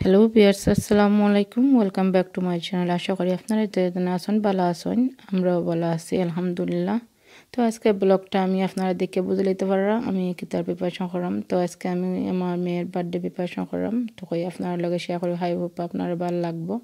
Hello বিয়ার্স আসসালামু আলাইকুম welcome back to my channel আশা করি আপনারা যেদিনে আসুন ভালো আসুন আমরাও ভালো আছি আলহামদুলিল্লাহ তো আজকে ব্লগটা আমি আপনারা দেখে বুঝে লইতে পারলাম আমি কিতার প্রিপারেশন করলাম তো আজকে আমি আমার মেয়ের বার্থডে প্রিপারেশন করলাম তো কই আপনার লগে শেয়ার করি হাই হোপ আপনার ভালো লাগবো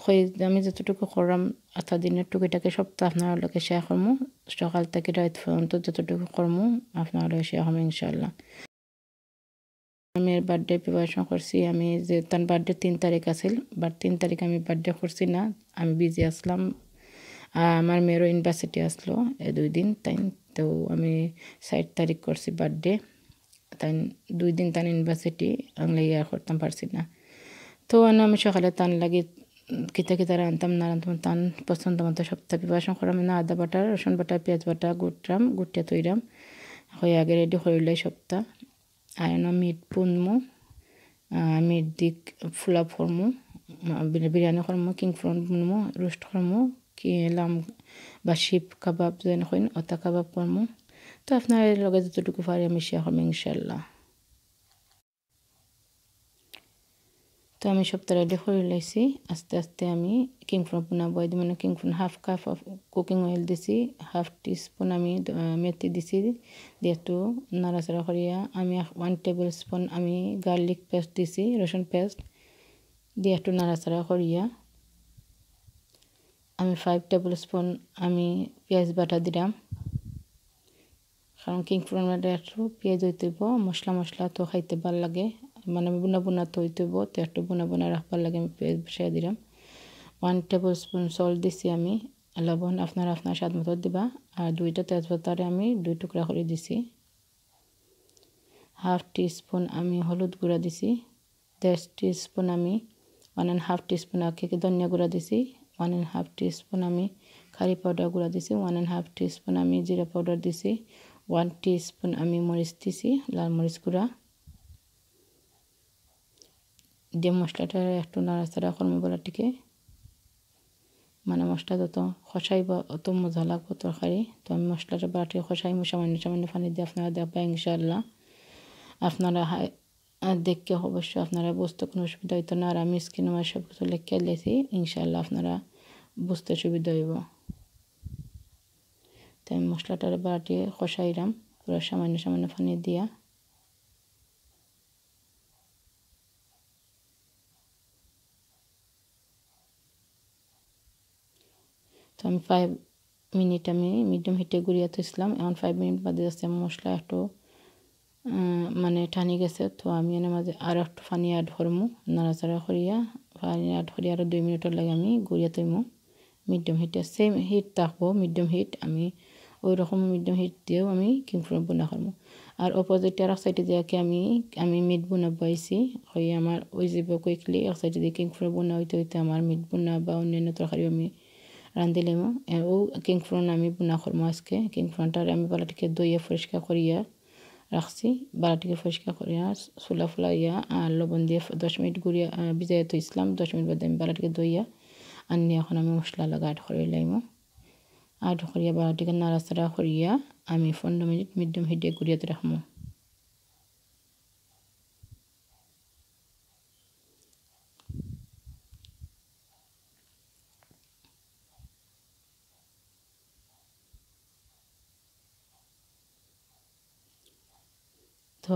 কই আমি যতটুকু করলাম আধা দিনের টুকিটাকে সপ্তাহ আপনার লগে শেয়ার করব সকাল থেকে রাত পর্যন্ত যতটুকু করব আপনার লগে শেয়ার করব ইনশাল্লাহ আমি বার্থডে প্রিপারেশন করছি। আমি যে তার বার্থডে তিন তারিখ আছিল বাট তিন তারিখ আমি বার্থডে করছি না। আমি বিজি আসলাম। আমার মেয়েরও ইউনিভার্সিটি আসলো এ দুই দিন, তাই তো আমি ষাট তারিখ করছি বার্থডে তাই দুই দিন তান ইউনিভার্সিটি আমি ইয়ার করতাম পারছি না। তো আমি সকালে তান লাগি, কিতা কিতা রানতাম না রানতাম তান পছন্দ মতো সপ্তাহ প্রিপারেশন করাম। না আদা বাটা, রসুন বাটা, পেঁয়াজ বাটা গুটরাম গুটিয়া তৈরাম। হয়ে আগে রেডি হইলে সপ্তাহ আয়না মিট পুনমু মিট দিক ফুলা ফরমু বিরিয়ানি করমু, কিং ফ্রন পুনমু রোস্ট করমু কি লাম বা শিপ কাবাব যেন হইন অতা কাবাব করমু। তো আপনার লগে যতটুকু পারি আমি শেয়ার করব ইনশাল্লাহ তো আমি সপ্তাহ রেডি করে লাইছি। আস্তে আস্তে আমি কিং ফ্রন বনাবো। এই মানে কিং ফ্রন হাফ কাপ কুকিং অয়েল দিছি হাফ টি স্পুন আমি মেথি দিছি দিয়ে একটু নাড়াচাড়া করিয়া আমি ওয়ান টেবিল স্পুন আমি গার্লিক পেস্ট দিছি, রসুন পেস্ট দিয়ে একটু নাড়াচাড়া করিয়া আমি ফাইভ টেবিল স্পুন আমি পেঁয়াজ বাটা দিলাম। কারণ কিং ফ্রন একটু পেঁয়াজ হইতেব মশলা মশলা তো খাইতে ভালো লাগে। মানে বুনা বুনা তৈ তৈব তো একটু বুনা বুনা রাখবার লাগে আমি পেঁয়াজ বসাই দিলাম। ওয়ান টেবিল স্পুন সল্ট দিছি আমি লবণ আপনার আপনার স্বাদ মতো দিবা। আর দুইটা তেজপাতারে আমি দুই টুকরা করে দিছি। হাফ টি স্পুন আমি হলুদ গুঁড়া দিছি। দেড় টি স্পুন আমি one and half teaspoon আগে ধনিয়া গুঁড়া দিছি। One and half teaspoon আমি কারি পাউডার গুঁড়া দিছি। One and half teaspoon আমি জিরা পাউডার দিছি। ওয়ান টি স্পুন আমি মরিচ দিছি, লাল মরিচ গুঁড়া। দিয়ে মশলাটা একটু নাড়াচাড়া করব বলাটিকে মানে মশলা যত খসাইব অত মজা লাগবো তরকারি, তো আমি মশলাটা বাটিকে খসাই সামান্য সামান্য পানি দিয়ে আপনারা দেখবা ইনশাল্লাহ আপনারা দেখকে অবশ্য আপনারা বুঝতে কোনো অসুবিধা হইতো না। আর আমি স্ক্রিনে আমার সব কিছু লেখে লেছি ইনশাল্লাহ আপনারা বুঝতে সুবিধা হইব। তো আমি মশলাটার বাটিয়ে খসাইলাম, পুরো সামান্য সামান্য পানি দিয়া। আমি ফাইভ মিনিট আমি মিডিয়াম হিটে গুড়িয়ে তুলছিলাম এখন ফাইভ মিনিট বাদে যাচ্ছে মশলা একটু মানে টানি গেছে। তো আমি এনে মাঝে আরও একটু পানি অ্যাড করমু, নাড়াচাড়া করিয়া পানি অ্যাড করিয়া আরও দুই মিনিটের লাগে আমি গুড়িয়ে তুইমু মিডিয়াম হিটে সেম হিট থাকব মিডিয়াম হিট আমি ওই রকম মিডিয়াম হিট দিয়েও আমি কিংফ্রন বোনা করব আর অপোজিটে আর এক সাইডে দিয়ে আমি আমি মিট বোনা বইছি হয়ে আমার ওই যে কুইকলি এক সাইডে দিয়ে কিংফ্রন বোনা হইতে হইতে আমার মিট বোনা বা অন্যান্য তরকারি আমি রাঁধিলেমো ও কিংফ্রন আমি বোনা করব আজকে। কিংফ্রনটার আমি বালাটিকে দইয়ে পরিষ্কার করিয়া রাখছি বালাটিকে পরিষ্কার করিয়া চুলা ফুলাইয়া আর লবণ দিয়ে, দশ মিনিট গুড়িয়া ভিজাই থইছিলাম দশ মিনিট বাদে আমি বালাটিকে দইয়া আনি এখন আমি মশলা লাগা আট করে লাইমো আট করিয়া বালাটিকে নাড়াচাড়া করিয়া আমি পনেরো মিনিট মিডিয়াম হিটে গুড়িয়াতে রাখব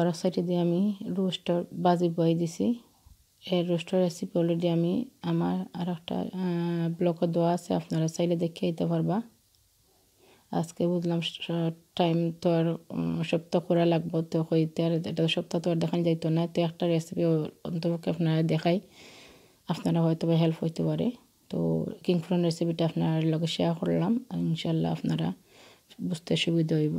আর সাইডে দিয়ে আমি রোস্টার বাজি বয়ে দিছি। এই রোস্টার রেসিপি অলরেডি আমি আমার আর একটা ব্লকে দেওয়া আছে, আপনারা চাইলে দেখে দিতে পারবা। আজকে বুঝলাম টাইম তো আর সপ্তাহ করা লাগবো, তো হইতে আর এটা সপ্তাহ তো আর দেখানো যাইতো না। তো একটা রেসিপি অন্তপক্ষে আপনারা দেখাই, আপনারা হয়তো বা হেল্প হইতে পারে। তো কিংফ্রন রেসিপিটা আপনার লগে শেয়ার করলাম ইনশাল্লাহ আপনারা বুঝতে সুবিধা হইব।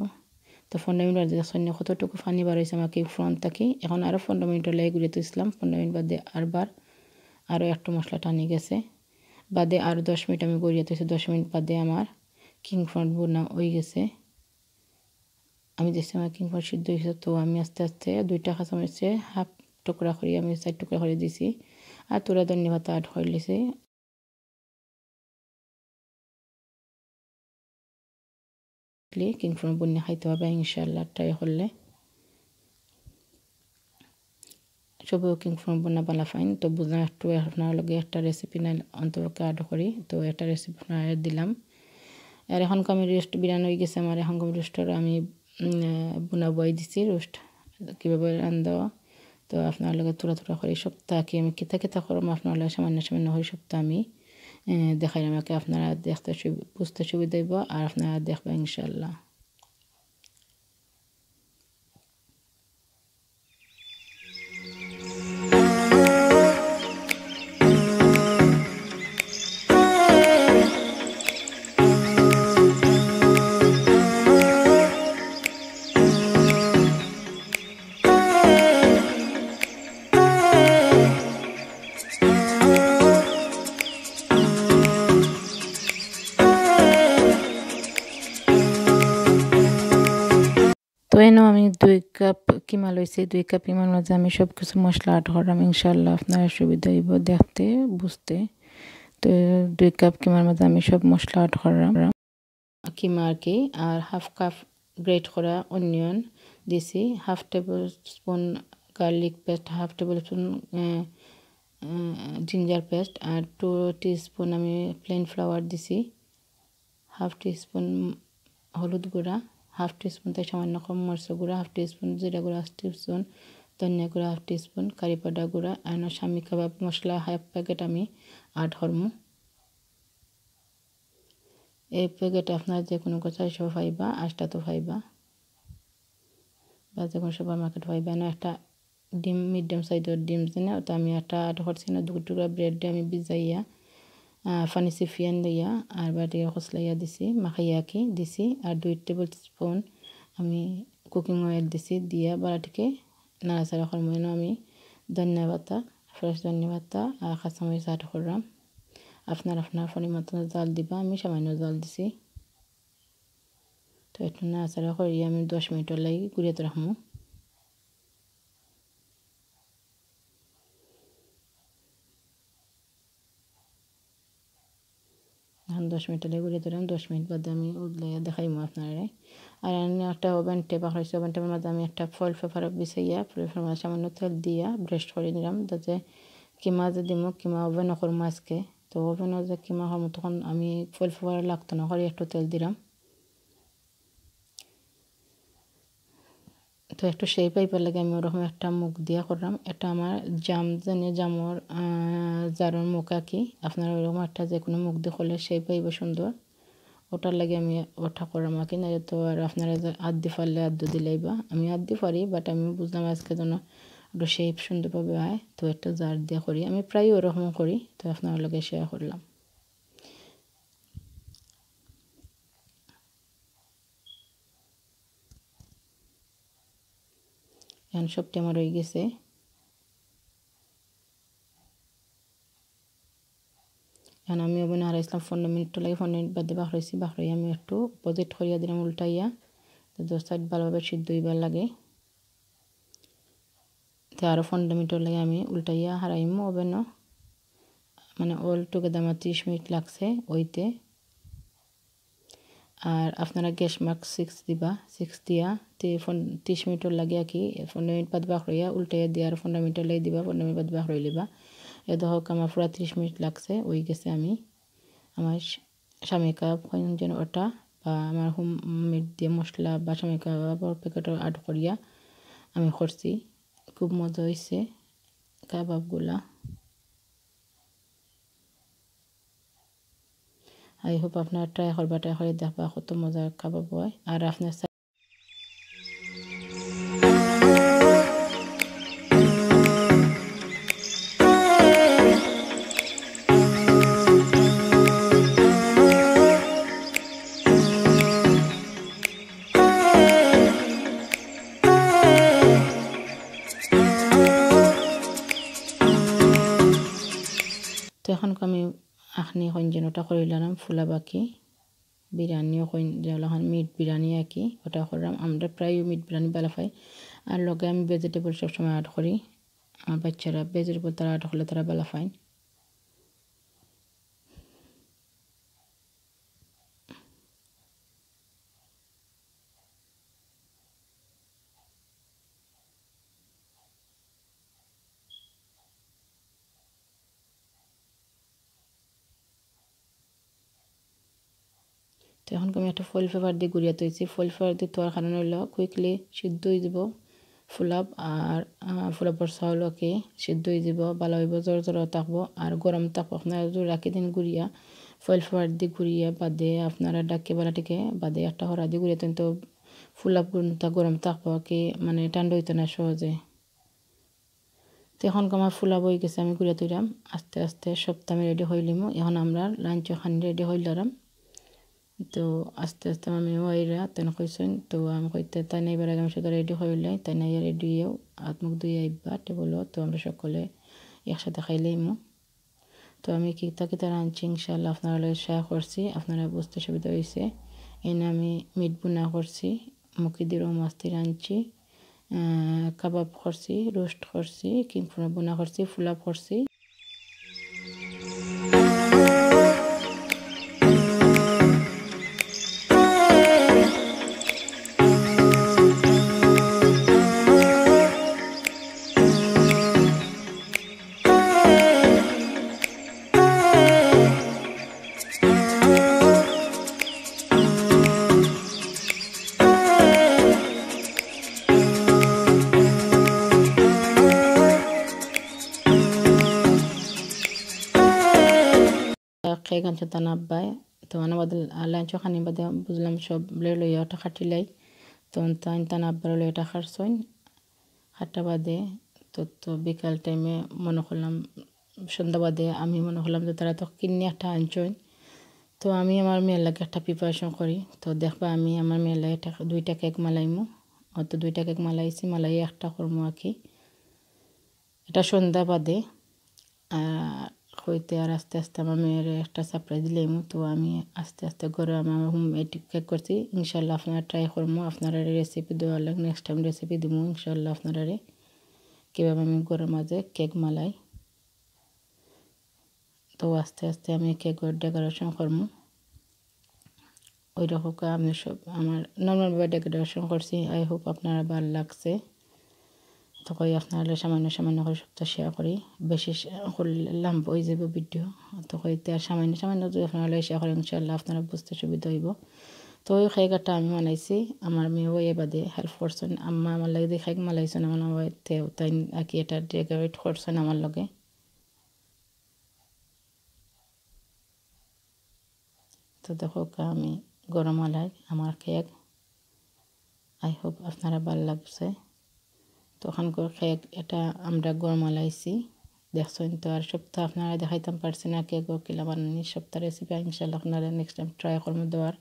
তো পনেরো মিনিট বাদে দেখছেন কতটুকু পানি বার হয়েছে আমাকে ফ্রন্ট থাকি? এখন আরও পনেরো মিনিট লেগে ঘুরে তুলছিলাম পনেরো মিনিট বাদে আরবার আরও একটু মশলা টানি গেছে। বাদে আরও দশ মিনিট আমি গড়িয়ে তুলছি। দশ মিনিট বাদে আমার কিং ফ্রন্ট বোনা হয়ে গেছে। আমি দেখছি আমার কিং ফ্রন্ট সিদ্ধ হয়েছে। তো আমি আস্তে আস্তে দুইটা কাঁচামরিচে হাফ টুকরা করে আমি চার টুকরা করে দিছি আর তোরা ধন্যবাদ আট করে লিছে কিংফ্রন বন্যা খাইতে হবে ইনশাল্লাহ ট্রাই করলে। সবে কুকিং ফ্রম বনা বালা ফাইন তো বুঝলাম একটু আপনার লগে একটা রেসিপি নাই অন্তপক্ষে আর্ডার করি। তো একটা রেসিপি আপনার দিলাম। আর এখন আমি রোস্ট বিরিয়ানি হয়ে গেছে আমার, এখন কমি রোস্টর আমি বোনা বই দিছি রোস্ট কীভাবে রান্ধা তো আপনার লগে তোরা তোরা করে, সপ্তাহ কি আমি কেতা কেতা করম আপনার লগে সামান্য সামান্য হয়ে সপ্তাহ আমি। দেখাই আমাকে আপনারা দেখতে বুঝতে সুবিধা হইব আর আপনারা দেখবেন ইনশাল্লাহ এনে আমি দুই কাপ কিমা লইছি, দুই কাপ কিমার মাঝে আমি সব কিছু মশলা আট করলাম ইনশাল্লাহ আপনার সুবিধা হইব দেখতে, বুঝতে। তো দুই কাপ কিমার মাঝে আমি সব মশলা আট করলাম কিমা আর কি, আর হাফ কাপ গ্রেট করা অনিয়ন দিছি half tablespoon garlic paste half tablespoon ginger paste আর টু স্পুন আমি প্লেন ফ্লাওয়ার দিছি হাফ স্পুন হলুদ গুঁড়া। হাফ টিস্পুন তাই সামান্য কম মরিচ গুঁড়া, হাফ টিস্পুন জিরা গুঁড়া, হাফ টিস্পুন ধনিয়া গুঁড়া, হাফ টিস্পুন কারি পাউডার গুঁড়া আর স্বামী কাবাব মশলা হাফ প্যাকেট আমি আট হরমু। এই প্যাকেটে আপনার যে কোনো কথা সব পাইবা আটটা তো পাইবা বা যে কোনো সুপার মার্কেট পাইবা না একটা ডিম, মিডিয়াম সাইজের ডিম দিনে ওটা আমি একটা আট হরছি না দু টুকরা ব্রেড আমি ভিজাইয়া ফানি সিফিয়ান দিয়া আর বাটি খসলাইয়া দিছি মাখাইয়া কি দিছি আর দুই টেবিল স্পুন আমি কুকিং অয়েল দিছি দিয়া বাড়াটিকে নাড়াচাড়া করমেন আমি ধনিয়া পাতা ফ্রেশ ধনিয়া পাতা আর কাঁচামরিচ আট করলাম। আপনার আপনার পরিমতো জাল দিবা, আমি সামান্য জাল দিছি। তো একটু নাড়াচাড়া করি আমি দশ মিনিটের লাগি গুড়িয়ে রাখব এখন দশ মিনিট হলে ঘুরে ধরলাম দশ মিনিট বাদে আমি উদলাইয়া দেখাইমো আপনারা। আর আমি একটা ওভেন টেপ হয়েছে ওভেন টেপের মধ্যে আমি একটা ফল পেপার বিছাইয়া ফল পেপার মাঝে সামান্য তেল দিয়া ব্রেস্ট করে নিলাম, যাতে কিমা যে দিম, কিমা ওভেনও করব আজকে। তো ওভেনও যে কিমা হম তখন আমি ফল পেপার লাগতো না করে একটু তেল দিলাম। তো একটু সেই পাইপার লাগে, আমি ওরকম একটা মুখ দিয়া করলাম। এটা আমার জাম জানে জামর জারোর মুখ আঁকি আপনারা ওরকম একটা যে কোনো মুখ দিয়ে করলে সেই পাইব সুন্দর। ওটার লাগে আমি ওটা করলাম আঁকি না তো আর আপনারা আদ্দি পারলে আদ্য দিলেইবা আমি আদ্দি পারি বাট আমি বুঝলাম আজকে যেন একটু সেই সুন্দরভাবে হয়, তো একটা জার দিয়ে করি। আমি প্রায় ওরকম করি, তো আপনার লগে শেয়ার করলাম। এখন সবটি আমার হয়ে গেছে। এখন আমি ওভেনে হারাইছিলাম পনেরো মিনিট লাগে, পনেরো মিনিট বাদে বাখরাইছি বাখরাই আমি একটু পজিট করিয়া দিলাম, উল্টাইয়া। তো দশ সাইড ভালোভাবে সিদ্ধ হইবার লাগে। তো আরও পনেরো মিনিটের লাগে আমি উল্টাইয়া হারাইম ওভেনও মানে অল টুগেদার আমার ত্রিশ মিনিট লাগছে ওইতে। আর আপনারা গ্যাস মার্ক সিক্স দিবা সিক্স দিয়া তে ফোন ত্রিশ মিনিটর লাগে আর কি পনেরো মিনিট বাদ বাক রইয়া উল্টাইয়া দিয়া আর পনেরো মিনিটর লাগে দিবা পনেরো মিনিট বাদ বাক রই লিবা। এ হোক আমার পুরা ত্রিশ মিনিট লাগছে, ওই গেছে আমি। আমার স্বামী কাপ যেন ওটা বা আমার হোম মেড দিয়ে মশলা বা স্বামী কাবাব প্যাকেটর আড করিয়া আমি করছি। খুব মজা হয়েছে কাবাবগুলা। আই হোপ আপনার ট্রাই করবা ট্রাই করে দেখবা কত মজার কাবাব হয় আর আপনার তো এখন আমি আখনি যেন ওটা করিলাম ফুলা বাকি বিরিয়ানিও যেন মিট বিরিয়ানি আঁকি ওটা করলাম আমরা প্রায় মিট বিরিয়ানি ভালো পাই আর লগে আমি ভেজিটেবল সবসময় অ্যাড করি আমার বাচ্চারা ভেজিটেবল তারা অ্যাড করলে তারা ভালো পায় তো এখন আমি একটা ফয়েল পেপার দিয়ে গুড়িয়া তৈছি ফয়েল পেপার দিয়ে তোয়ার কারণে কুইকলি সিদ্ধ হয়ে যাব। ফুলাপ আর ফুলাপর চাউলকে সিদ্ধ হয়ে যাব। ভালো হইব, জোর জোর থাকব। আর গরম থাকব আপনারা রাখি দিন গুড়িয়া। ফয়েল পেপার দিয়ে গুড়িয়া বাদে আপনারা ডাকে বেলাটিকে বাদে একটা হরা দিয়ে গুড়িয়া তো ফুলাপ গরম থাকব কি মানে ঠান্ডা হইতো না সহজে। তো এখন আমার ফুলা বই গেছে, আমি ঘুরে তুইলাম। আস্তে আস্তে সপ্তাহ আমি রেডি হইলিমো এখন আমরা লাঞ্চ খান রেডি হইলাম তো আস্তে আস্তে আমি ওইরা তেন কইসেন তো আমি কইতে, তাই নাই এবার আমি সাথে রেডি হইলাই তাই নাই রেডিও হাত মুখ দুই আইবা টেবল তো আমরা সকলে একসাথে খাইলেইমো তো আমি কিতা কিতা রাঁধছি ইনশাল্লাহ আপনারা শেয়ার করছি, আপনারা বুঝতে সুবিধা হয়েছে এনে আমি মিট বুনা করছি, মুখি দিয়ে মাছটি রাঁধছি কাবাব করছি, রোস্ট করছি কিংবা বোনা করছি ফুলাপ করছি। খেয়ে গান তা নাব্বাই তো মানে বাদল লাঞ্চ খানি বাদে বুঝলাম সব লে লইয়া ওটা খাটিলাই তো তাই তা নাব্বার লই এটা খারছইন খাটটা বাদে তো তো বিকাল টাইমে মনে করলাম সন্ধ্যা বাদে আমি মনে করলাম যে তারা তো কিনে একটা আনছইন তো আমি আমার মেয়ের লাগে একটা প্রিপারেশন করি তো দেখবা আমি আমার মেয়ের লাগে দুইটা কেক মালাইমু অত দুইটা কেক মালাইছি মালাই একটা করব আর কি এটা সন্ধ্যা বাদে হইতে আর আস্তে আস্তে আমার মেয়ের একটা সারপ্রাইজ দিলাম। তো আমি আস্তে আস্তে করে আমার হোম মেড কেক করছি। ইনশাল্লাহ আপনারা ট্রাই করব আপনারা রেসিপি দেওয়ার লাগে নেক্সট টাইম রেসিপি দিব ইনশাল্লাহ আপনারা কীভাবে আমি ঘরের মাঝে কেক মালাই। তো আস্তে আস্তে আমি কেকের ডেকোরেশন করব ওই রকম আমি সব আমার নর্মালভাবে ডেকোরেশন করছি। আই হোপ আপনারা ভালো লাগছে। তো কই আপনারা সামান্য সামান্য করে সপ্তাহ শেয়ার করি। বেশি লাম্ব হয়ে যাব ভিডিও তো কই আর সামান্য সামান্য যদি আপনারা শেয়ার করেন ইনশাল্লাহ আপনারা বুঝতে সুবিধা হইব। তো ওই খাইকাটা আমি বানাইছি, আমার মেয়ে ওই বাদে হেল্প করছেন আম্মা আমার লাগে খাইক মালাইছেন আমার তেও তাই আর কি এটা ডেকোরেট করছেন আমার লগে। তো দেখো আমি গরম আলাই আমার কেক আই হোপ আপনারা ভালো লাগছে। তখনকার কেক এটা আমরা গরমালাইছি দেখছেন তো, আর সপ্তাহ আপনারা দেখাইতাম পারছি না কেক কিলা বানানি। সপ্তাহ রেসিপি ইনশাল্লাহ আপনারা নেক্সট টাইম ট্রাই করব দেওয়ার।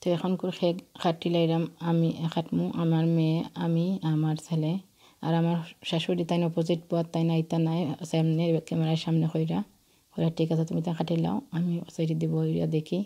তো এখনকার কেক খাটি লাইলাম আমি খাটমু। আমার মেয়ে, আমি, আমার ছেলে আর আমার শাশুড়ি তাই অপোজিট পথ, তাই নাই তা নাই। সামনে ক্যামেরার সামনে কইরা কইরা ঠিক আছে, তুমি তা খাটি লাও, আমি সাইডে দিব দেখি।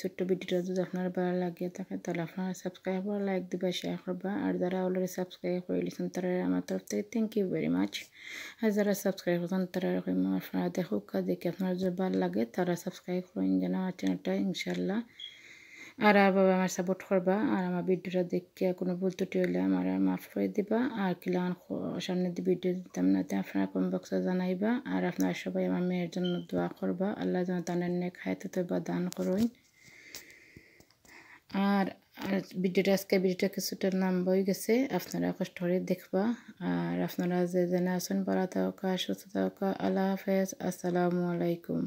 ছোট্ট ভিডিওটা যদি আপনার ভালো লাগিয়ে থাকে তাহলে আপনারা সাবস্ক্রাইব করে লাইক দিবা শেয়ার করবা। আর যারা অলরেডি সাবস্ক্রাইব করে লিখছেন তারা আমার তরফ থেকে থ্যাংক ইউ ভেরি মাচ আর যারা সাবস্ক্রাইব করছেন, তারা আপনারা দেখুক দেখে আপনার যদি ভালো লাগে, তারা সাবস্ক্রাইব করেন যেন আমার চ্যানেলটা ইনশাল্লাহ আর আবার আমার সাপোর্ট করবা, আর আমার ভিডিওটা দেখে কোনো ভুল ত্রুটি হলে আমার মাফ করে দিবা। আর কিলান সামনে দিয়ে ভিডিও দিতাম না আপনারা কমেন্ট বক্সে জানাইবা। আর আপনারা সবাই আমার মেয়ের জন্য দোয়া করবা। আল্লাহ যেন তানের নেক খাইতে বা দান করুন। আর আর ভিডিওটা আজকে, ভিডিওটা কিছুটা নাম বই গেছে। আপনারা কষ্ট করে দেখবা। আর আপনারা যে জেনে আছেন পড়া থাকা, সুস্থ থাকা, আল্লাহ হাফেজ। আসসালামু আলাইকুম।